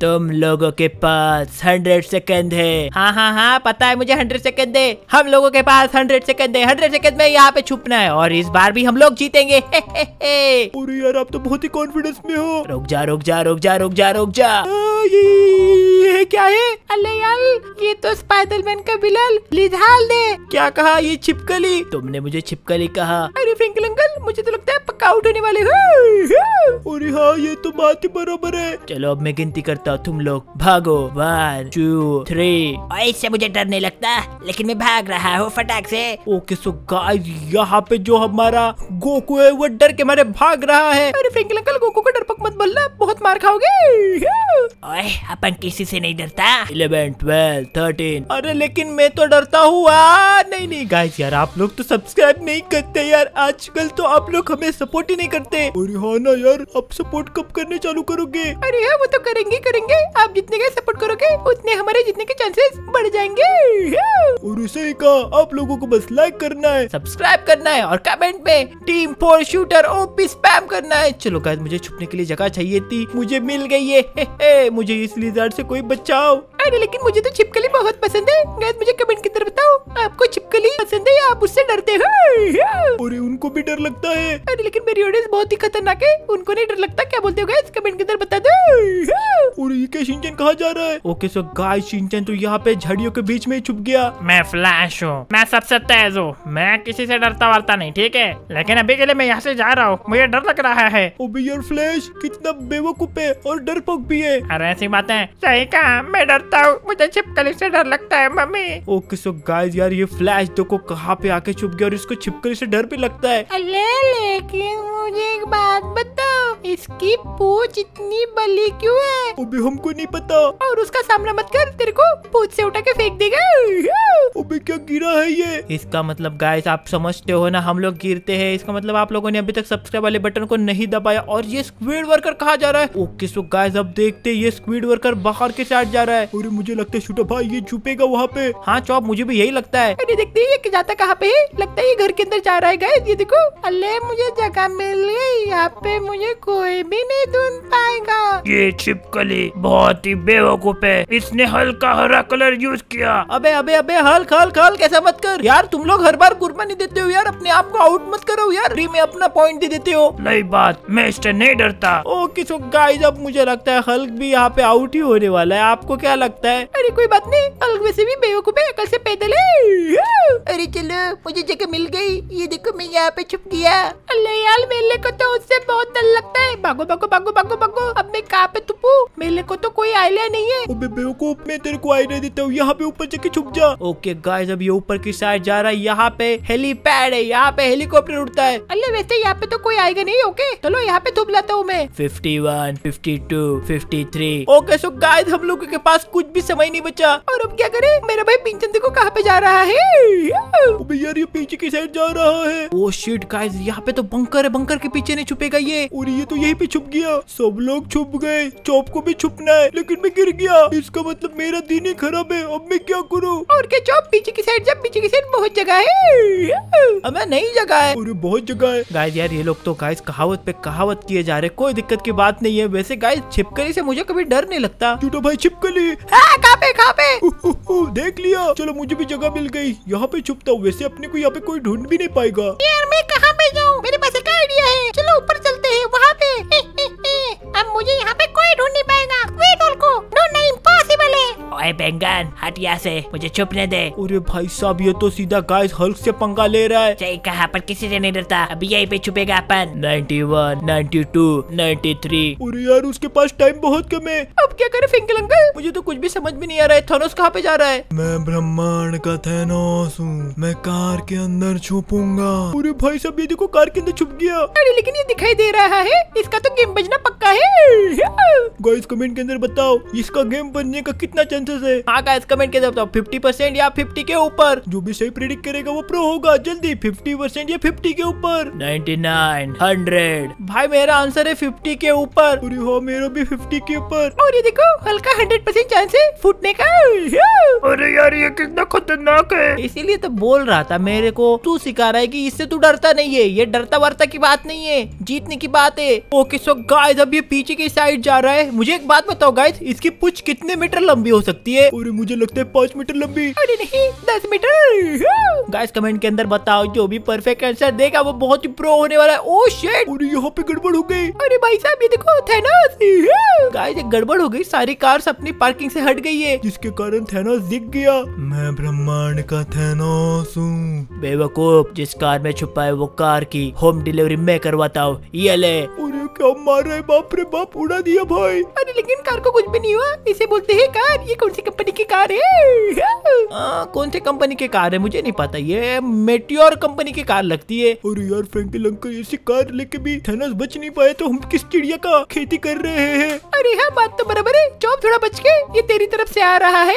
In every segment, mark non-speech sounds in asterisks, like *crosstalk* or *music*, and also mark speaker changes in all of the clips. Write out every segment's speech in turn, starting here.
Speaker 1: तुम लोगों के पास हंड्रेड सेकेंड है। हाँ हाँ हाँ पता है मुझे हंड्रेड सेकेंड है हम लोगों के पास हंड्रेड सेकेंड है। हंड्रेड सेकेंड में यहाँ पे छुपना है और इस बार भी हम लोग जीतेंगे। हे, हे, हे।
Speaker 2: अरे यार आप तो बहुत ही कॉन्फिडेंस में हो।
Speaker 1: रुक जा रुक जा रुक जा रुक जा रुक जा।
Speaker 2: आ, ये, ये क्या है?
Speaker 1: अरे यार ये तो स्पाइडरमैन का बिलल। लिझाल दे।
Speaker 2: क्या कहा ये छिपकली?
Speaker 1: तुमने मुझे छिपकली कहा।
Speaker 2: अरे फ्रिंकल अंकल मुझे तो लगता है आउट होने वाले और अरे हाँ ये तो बात ही बराबर है।
Speaker 1: चलो अब मैं गिनती करता हूँ तुम लोग। भागो। वन टू थ्री ऐसे मुझे डर नहीं लगता लेकिन मैं भाग रहा हूँ फटाक से।
Speaker 2: ओके सो गाइस यहाँ पे जो हमारा गोकू है वो डर के मारे भाग रहा है।
Speaker 1: अरे फ्रेंकल अंकल गोकू को डरपक मत बोलना बहुत मार खाओगे। ओए अपन किसी से नहीं डरता। Eleven twelve thirteen.
Speaker 2: अरे लेकिन मैं तो डरता हूँ नहीं नहीं गाइस यार आप लोग तो सब्सक्राइब नहीं करते यार। आजकल तो आप लोग हमें सपोर्ट ही नहीं करते। अरे हाँ ना यार आप सपोर्ट कब करने चालू करोगे?
Speaker 1: अरे हाँ वो तो करेंगे करेंगे। आप जितने का सपोर्ट करोगे उतने हमारे जितने के चांसेस बढ़ जाएँगे।
Speaker 2: और उसे का आप लोगों को बस लाइक करना है।
Speaker 1: सब्सक्राइब करना है और कमेंट में team four shooter OP spam करना है।
Speaker 2: चलो गाइस मुझे छुपने के लिए जगह चाहिए थी। मुझे मिल गई है। *laughs* मुझे इस लिजार से कोई बचाओ।
Speaker 1: अरे लेकिन मुझे तो छिपकली बहुत पसंद है। गाइस मुझे कमेंट के अंदर बताओ आपको छिपकली पसंद है या आप उससे डरते हो?
Speaker 2: अरे उनको भी डर लगता है।
Speaker 1: अरे लेकिन मेरी ऑडियंस बहुत ही खतरनाक है उनको नहीं डर लगता। क्या बोलते हो गाइस कमेंट के अंदर बता दो।
Speaker 2: और ये क्या शिनचैन कहाँ जा रहा है? ओके सो गाइस शिनचैन तो यहाँ पे झड़ियों के बीच में छुप गया।
Speaker 3: मैं फ्लैश हूँ मैं सबसे तेज हूँ मैं किसी से डरता वारता नहीं ठीक है? लेकिन अभी के लिए मैं यहाँ से जा रहा हूँ मुझे डर लग रहा है।
Speaker 2: ओबे यार फ्लैश कितना बेवकूफ़ है और डरपोक भी है।
Speaker 3: अरे ऐसी बातें सही कहा मैं डरता हूँ मुझे छिपकली से डर लगता है मम्मी।
Speaker 2: ओके सो गाइस यार ये फ्लैश देखो कहाँ पे आके छुप गया और इसको छिपकली से डर भी लगता है।
Speaker 1: अरे लेकिन मुझे एक बात बताओ इसकी पूछ इतनी बली क्यों है?
Speaker 2: ओबे हमको नहीं पता।
Speaker 1: और उसका सामना मत कर तेरे को पूछ से उठा के फेंक देगा।
Speaker 2: ओबे क्या गिरा है ये?
Speaker 1: इसका मतलब गाइस आप समझते हो ना हम लोग गिरते हैं। इसका मतलब आप लोगों ने अभी तक सब्सक्राइब वाले बटन को नहीं दबाया और ये स्क्विड वर्कर कहा जा रहा है? ओके सो गाइस अब देखते ये स्क्विड वर्कर बाहर के साइड जा रहा है।
Speaker 2: अरे मुझे लगता है छोटा भाई ये छुपेगा वहाँ पे।
Speaker 1: हाँ चौप मुझे भी यही लगता है। अरे देखते ये जाता कहाँ पे लगता है ये घर के अंदर जा रहा है गाइस ये देखो। अल्ले मुझे जगह मिल गई यहाँ पे मुझे कोई भी नहीं ढूंढ पाएगा।
Speaker 3: ये छिपकली बहुत ही बेवकूफ़ है। इसने हल्का हरा कलर यूज़ किया।
Speaker 1: अबे अबे अबे हल्क हल्क हल्क ऐसा मत कर। यार तुम लोग हर बार कुर्बानी देते हो यार। अपने आप को आउट मत करो यार। फ्री में अपना पॉइंट दे देते हो।
Speaker 3: नई बात मैं इससे नहीं डरता।
Speaker 2: ओके सो गाइस अब मुझे लगता है हल्क भी यहाँ पे आउट ही होने वाला है। आपको क्या लगता है?
Speaker 1: अरे कोई बात नहीं। हल्क वैसे भी बेवकूफ़ है। अकल से पैदल है। अरे चलो मुझे जगह मिल गई। ये देखो मैं यहाँ पे छुप गया। अल्लाह यार मेले को तो उससे बहुत डर लगता है। भागो भागो भागो भागो भागो। अब मैं कहाँ पे तुपू मेले को तो कोई आइडिया नहीं है।
Speaker 2: ओबे बेवकूफ़ मैं तेरे को आइडिया देता हूँ। यहाँ पे ऊपर जाके छुप जा। ओके गाइस अब ये ऊपर की साइड जा रहा है। यहाँ पे हेलीपैड है। यहाँ पे हेलीकॉप्टर उड़ता है।
Speaker 1: अल्ले वैसे यहाँ पे तो कोई आएगा नहीं ओके? चलो यहाँ पे थूप लाता हूँ मैं।
Speaker 2: Fifty one fifty two fifty three okay so guys हम लोगों के पास कुछ भी समय नहीं बचा।
Speaker 1: और अब क्या करे? मेरा भाई पिंचन देखो कहाँ पे जा रहा है?
Speaker 2: अबे यार ये पीछे की साइड जा रहा है। ओ शिट गाइस यहाँ पे तो बंकर है बंकर के पीछे नहीं छुपेगा ये। और ये तो यही पे छुप गया। सब लोग छुप गए। चौप को भी छुपना है लेकिन मैं गिर गया। इसका मतलब मेरा दिन ही खराब है। अब मैं क्या करूँ?
Speaker 1: और क्या चौप पीछे की साइड जब पीछे की साइड बहुत जगह है। अब नहीं जगह है।
Speaker 2: अरे बहुत जगह है। गाइस यार ये लोग तो गाइस कहावत पे कहावत किए जा रहे कोई दिक्कत की बात नहीं है। वैसे गाइस छिपकली से मुझे कभी डर नहीं लगता। छोटा भाई छिपकली।
Speaker 1: हाँ,
Speaker 2: देख लिया। चलो मुझे भी जगह मिल गई। यहाँ पे छुपता हूँ। वैसे अपने को यहाँ पे कोई ढूंढ भी नहीं पाएगा।
Speaker 1: यार मैं कहाँ मुझे यहाँ पे कोई ढूंढ नहीं पाएगा
Speaker 3: बैंगन हट यहाँ से मुझे छुपने दे।
Speaker 2: अरे भाई साहब ये तो सीधा गाइस हल्क से पंगा ले रहा है।
Speaker 3: सही कहा पर किसी से नहीं डरता। अभी यही पे छुपेगा अपन।
Speaker 2: 91, 92, 93 अरे यार उसके पास टाइम बहुत कम है।
Speaker 1: अब क्या करे फिंकल अंकल? मुझे तो कुछ भी समझ में नहीं आ रहा है। थोनोस कहाँ पे जा रहा है?
Speaker 2: मैं ब्रह्मांड का थैनोस हूँ। मैं कार के अंदर छुपूँगा। अरे भाई साहब ये देखो कार के अंदर छुप गया।
Speaker 1: अरे लेकिन ये दिखाई दे रहा है। इसका तो गेम बजना पक्का है।
Speaker 2: गाइस कमेंट के अंदर बताओ इसका गेम बनने का कितना चांसेस
Speaker 4: से हाँ गाइस कमेंट के बताओ फिफ्टी परसेंट या फिफ्टी के ऊपर? जो भी सही प्रिडिक्ट करेगा वो प्रो होगा जल्दी। फिफ्टी परसेंट या फिफ्टी के ऊपर? नाइन्टी नाइन हंड्रेड भाई मेरा आंसर है फिफ्टी के ऊपर। अरे हाँ मेरा भी फिफ्टी के ऊपर।
Speaker 1: और ये देखो हल्का हंड्रेड परसेंट चांस है फूटने का।
Speaker 2: अरे यार ये कितना खतरनाक है।
Speaker 4: इसीलिए तो बोल रहा था मेरे को तू सिखा रहा है कि इससे तू डरता नहीं है। ये डरता वरता की बात नहीं है जीतने की बात है। ओके सो गाइस अब ये पीछे की साइड जा रहा है। मुझे एक बात बताओ गाइस इसकी पुछ कितने मीटर लंबी हो सकती है? और मुझे लगता है पाँच मीटर लंबी।
Speaker 1: अरे नहीं दस मीटर?
Speaker 4: गाइस कमेंट के अंदर बताओ जो भी परफेक्ट आंसर देगा वो बहुत ही प्रो होने वाला है। ओ शेट और यहाँ पे गड़बड़ हो गई।
Speaker 1: अरे भाई साहब ये देखो थैनोस
Speaker 4: गाइस एक गड़बड़ हो गई। सारी कार्स अपनी पार्किंग से हट गई है। जिसके कारण थैनोस दिख गया। मैं ब्रह्मांड का थैनोस हूँ। बेवकूफ़ जिस कार में छुपा है वो कार की होम डिलीवरी मैं करवाता हूँ। ये ले। क्या मार रहा है? बाप रे बाप उड़ा दिया भाई।
Speaker 1: अरे लेकिन कार को कुछ भी नहीं हुआ। इसे बोलते हैं कार ये कौन सी कंपनी की कार है।
Speaker 4: आ, कौन से कंपनी की कार है? मुझे नहीं पता। ये मेटियोर कंपनी की कार लगती है। और यार फ्रेंकल अंकल ऐसी कार लेके भी थनस बच नहीं पाए तो हम किस चिड़िया का खेती कर रहे हैं?
Speaker 1: अरे हाँ बात तो बराबर है। चौप थोड़ा बच के ये तेरी तरफ़ से आ रहा है।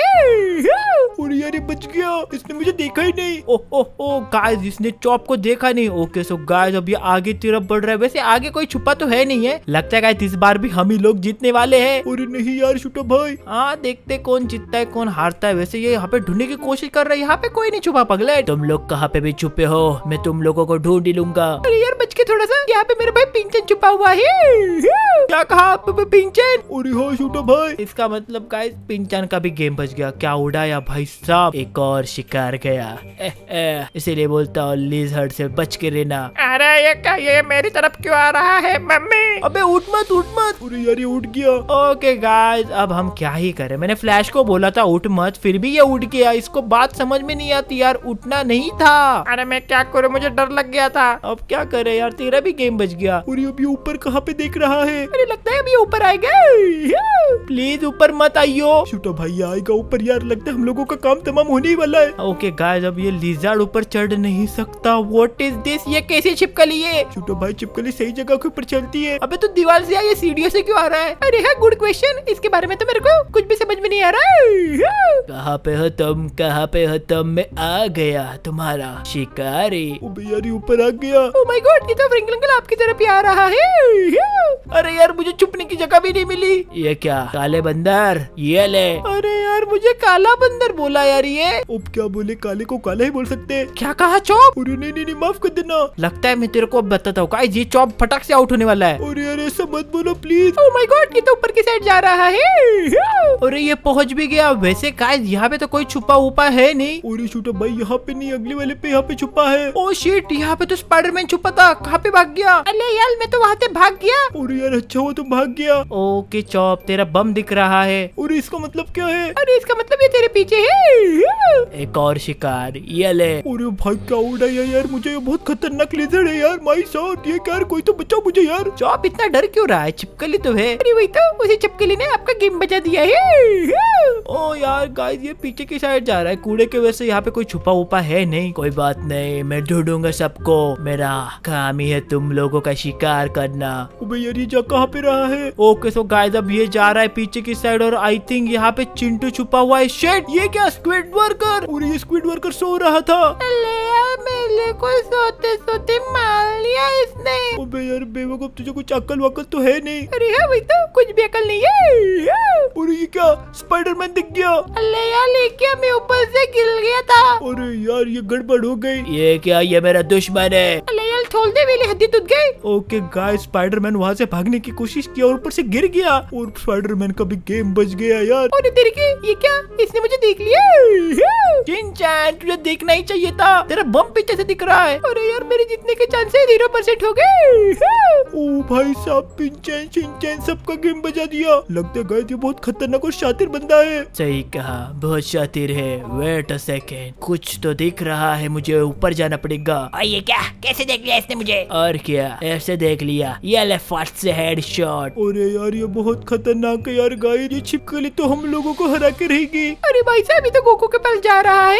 Speaker 4: और यार ये बच गया। इसने मुझे देखा ही नहीं। ओह ओह ओह गाइस इसने चॉप को देखा नहीं। ओके सो गाइस अब ये आगे तरफ़ बढ़ रहा है। वैसे आगे कोई छुपा तो है नहीं है। लगता है गाइस इस बार भी हम ही लोग जीतने वाले हैं। अरे नहीं यार छुटा भाई। हाँ देखते कौन जीतता है कौन हारता है। वैसे ये यहाँ पे ढूँढने की कोशिश कर रहा है। यहाँ पे कोई नहीं छुपा पगले तुम लोग कहाँ पे भी छुपे हो? मैं तुम लोगों को ढूंढ ही लूँगा।
Speaker 1: अरे यार बच के थोड़ा सा। यहाँ पे मेरा भाई पिंचन छुपा हुआ है।
Speaker 4: क्या कहा पिंचन? अरे हाँ छुटा भाई। इसका मतलब गाइस पिंचन का भी गेम बच गया। क्या उड़ाया भाई? साहब एक और शिकार गया। इसीलिए बोलता हूँ लिजर्ड से बच के रहना।
Speaker 2: अरे ये क्या ये मेरी तरफ़ क्यों आ रहा है मम्मी?
Speaker 4: अबे उठ मत उठ मत। अरे यार ये उठ गया। ओके गाइस अब हम क्या ही करें? मैंने फ्लैश को बोला था उठ मत फिर भी ये उठ गया। इसको बात समझ में नहीं आती यार उठना नहीं था।
Speaker 2: अरे मैं क्या करूँ? मुझे डर लग गया था।
Speaker 4: अब क्या करे यार तेरा भी गेम बच गया। और अभी ऊपर कहाँ पे देख रहा है?
Speaker 1: अरे लगता है अभी ऊपर आएगा।
Speaker 4: प्लीज़ ऊपर मत आइयो। छोटा भाई आएगा ऊपर यार लगता है हम लोगों का काम तमाम होने ही वाला है। ओके गाइस अब ये लिजार्ड ऊपर चढ़ नहीं सकता। व्हाट इज़ दिस ये कैसे छिपकली है? छोटा भाई छिपकली सही जगह के ऊपर चलती है।
Speaker 1: अबे तो दीवार से ये सीढ़ियों से क्यों आ रहा है? अरे हाँ गुड क्वेश्चन इसके बारे में तो मेरे को कुछ भी समझ में नहीं आ रहा है।
Speaker 4: कहाँ पे हो तुम? कहाँ पे हो तुम? मैं आ गया तुम्हारा शिकारी। यार ये ऊपर आ गया।
Speaker 1: ओ माय गॉड ये तो फ्रिंकल अंकल आपकी तरफ़ ही आ रहा है।
Speaker 4: अरे यार मुझे छुपने की जगह भी नहीं मिली। ये क्या काले बंदर ये ले।
Speaker 1: अरे यार मुझे काला बंदर बोला यार ये।
Speaker 4: अब क्या बोले? काले को काला ही बोल सकते हैं।
Speaker 1: क्या कहा चौप?
Speaker 4: अरे नहीं नहीं नहीं माफ़ कर देना।
Speaker 1: लगता है मैं तेरे को अब बताता हूँ। ये चौप फटक से आउट होने वाला है।
Speaker 4: अरे यार ऐसा मत बोलो प्लीज़
Speaker 1: ओ माय गॉड ये तो ऊपर की साइड जा रहा है।
Speaker 4: अरे ये पहुँच भी गया। वैसे गाइस यहाँ पे तो कोई छुपा उपा है नहीं। अरे छोटा भाई यहाँ पे नहीं अगले वाले पे यहाँ पे छुपा है।
Speaker 1: ओ शिट यहाँ पे तो स्पाइडरमैन छुपा था। कहाँ पे भाग गया? अरे यार मैं तो वहाँ से भाग गया।
Speaker 4: अरे यार अच्छा हुआ तुम भाग गया। ओके चौप तेरा बम दिख रहा है। और इसका मतलब क्या है?
Speaker 1: अरे इसका मतलब ये तेरे पीछे है?
Speaker 4: एक और शिकार ये ले। अरे भाई क्या उड़ा है यार? मुझे ये बहुत खतरनाक लेजर है यार माई सॉट ये क्या कोई तो बचाओ मुझे यार।
Speaker 1: चौप इतना डर क्यों रहा है? चिपकली तो है। अरे वही तो उसी चिपकली ने आपका गेम बचा दिया है।
Speaker 4: ओ यार गाइस ये पीछे की साइड जा रहा है। कूड़े के वजह से यहाँ पे कोई छुपा उपा है नहीं। कोई बात नहीं मैं ढूंढूँगा सबको। मेरा काम ही है तुम लोगों का शिकार करना। यार ये जा कहाँ पे रहा है? ओके सो गाइस अब ये जा रहा है पीछे की साइड और आई थिंक यहाँ पे चिंटू छुपा हुआ है। शेट ये क्या स्क्विड वर्कर और ये स्क्विड वर्कर सो रहा था।
Speaker 1: मेरे को सोते सोते मार लिया इसने।
Speaker 4: अबे यार बेवकूफ़ तुझे कुछ अकल वकल तो है नहीं।
Speaker 1: अरे है वही तो कुछ भी अकल नहीं है।
Speaker 4: और ये क्या स्पाइडरमैन दिख गया?
Speaker 1: अल्ले यार लेके मैं ऊपर से गिर गया था।
Speaker 4: अरे यार ये गड़बड़ हो गई। ये क्या ये मेरा दुश्मन है।
Speaker 1: अल्ले दे मेरी हड्डी टूट गई।
Speaker 4: ओके गाय स्पाइडरमैन वहाँ से भागने की कोशिश की और ऊपर से गिर गया। और स्पाइडरमैन का भी गेम बच गया यार।
Speaker 1: और तेरे के ये क्या? इसने मुझे देख लिया।
Speaker 4: चिंचैन तुझे देखना ही चाहिए था। तेरा बम पीछे से दिख रहा है।
Speaker 1: अरे यार मेरे जीतने के चांसेस ज़ीरो परसेंट हो गए।
Speaker 4: ओ भाई साहब पिंचैन चिंचैन सबका गेम बजा दिया। लगता है ये बहुत खतरनाक और शातिर बंदा है। सही कहा बहुत शातिर है। वेट अ सेकेंड कुछ तो दिख रहा है मुझे ऊपर जाना पड़ेगा।
Speaker 1: और ये क्या? कैसे देख लिया इसने मुझे।
Speaker 2: और क्या? ऐसे देख लिया। ये ले फ़र्स्ट से हेड शॉट अरे यार ये बहुत खतरनाक है यार गाय ये छिपकली तो हम लोगों को हरा के रहेगी।
Speaker 1: अरे भाई साहब अभी तो गोकू के पास जा रहा है।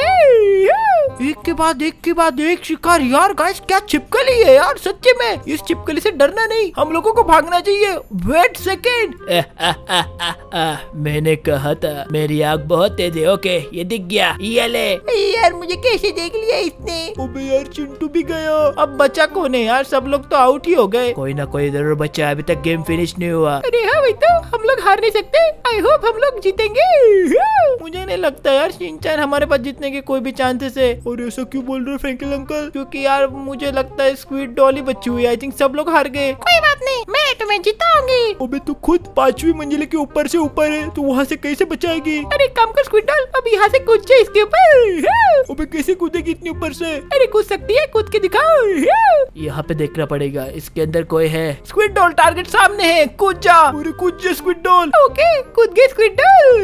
Speaker 2: एक के बाद एक के बाद एक शिकार। यार गाइस क्या छिपकली है यार सच्चे में? इस छिपकली से डरना नहीं। हम लोगों को भागना चाहिए। वेट सेकेंड *laughs* मैंने कहा था मेरी आग बहुत तेज है। ओके ये दिख गया। ये ले।
Speaker 1: यार मुझे कैसे देख लिया इसने?
Speaker 2: अबे यार चिंटू भी गया। अब बचा कौन है यार सब लोग तो आउट ही हो गए। कोई ना कोई ज़रूर बचा अभी तक गेम फिनिश नहीं हुआ।
Speaker 1: अरे हाँ भाई तो हम लोग हार नहीं सकते। आई होप हम लोग जीतेंगे।
Speaker 2: मुझे नहीं लगता यार शिनचैन हमारे पास जीतने के कोई भी चांसेस है। और ऐसा क्यों बोल रहे हो फ्रैंकल अंकल क्योंकि यार मुझे लगता है स्क्विड डॉली बची हुई आई थिंक सब लोग हार गए।
Speaker 1: कोई बात नहीं मैं तुम्हें जिताऊँगी।
Speaker 2: अबे तू खुद पांचवी मंजिल के ऊपर से ऊपर है तो वहाँ से कैसे बचाएगी?
Speaker 1: अरे काम कर स्क्विडल डॉल अब यहाँ से कूद जाए इसके ऊपर।
Speaker 2: अबे कैसे कूदेगी इतनी ऊपर से?
Speaker 1: अरे कूद सकती है कूद के दिखाओ।
Speaker 2: यहाँ पे देखना पड़ेगा इसके अंदर कोई है।
Speaker 1: स्क्विड डॉल टारगेट सामने है कूद जा।
Speaker 2: अरे कूद जा स्क्विड डॉल
Speaker 1: ओके कूद गई स्क्विड डॉल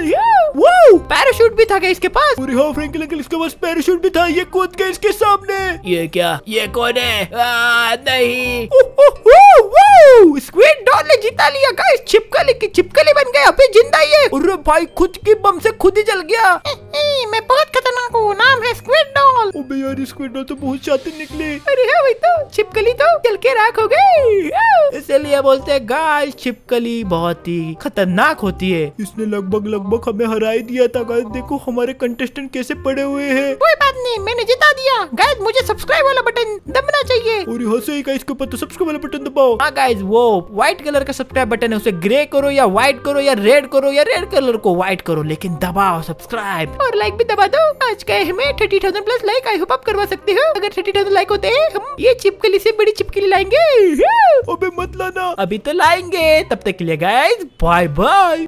Speaker 1: था क्या इसके पास?
Speaker 2: अरे हाँ फ्रैंकल अंकल इसके पास पैराशूट भी था। ये कूद गए इसके सामने। ये क्या? ये कौन है? आ, नहीं।
Speaker 1: स्क्विड डॉल ने जीता लिया गाइस छिपकली की छिपकली बन गया अभी ज़िंदा ही है।
Speaker 2: अरे भाई खुद की बम से खुद ही जल गया।
Speaker 1: मैं बहुत खतरनाक हूँ नाम है स्क्विड डॉल
Speaker 2: अबे यार स्क्विड डॉल तो बहुत शातिर निकले।
Speaker 1: अरे हाँ भाई तो छिपकली तो जल के राख हो गई।
Speaker 2: इसलिए बोलते हैं गाइस छिपकली बहुत ही खतरनाक होती है। इसने लगभग लगभग हमें हरा ही दिया था गाइस देखो हमारे कंटेस्टेंट कैसे पड़े हुए हैं?
Speaker 1: कोई बात नहीं मैंने जिता दिया। गाइस मुझे सब्सक्राइब वाला बटन दबना चाहिए।
Speaker 2: और यहाँ से गाइस के ऊपर तो सब्सक्राइब वाला बटन दबाओ।
Speaker 1: हाँ गाइस वो व्हाइट कलर का सब्सक्राइब बटन है उसे ग्रे करो या व्हाइट करो या रेड करो या रेड कलर को व्हाइट करो लेकिन दबाओ सब्सक्राइब और लाइक भी दबा दो। आज का हमें thirty thousand plus like I hope आप करवा सकते हो। अगर थर्टी थाउज़ेंड लाइक होते हैं हम ये चिपकली से बड़ी चिपकली लाएँगे।
Speaker 2: अबे मत लाना।
Speaker 1: अभी तो लाएँगे। तब तक के लिए गाइस बाय बाय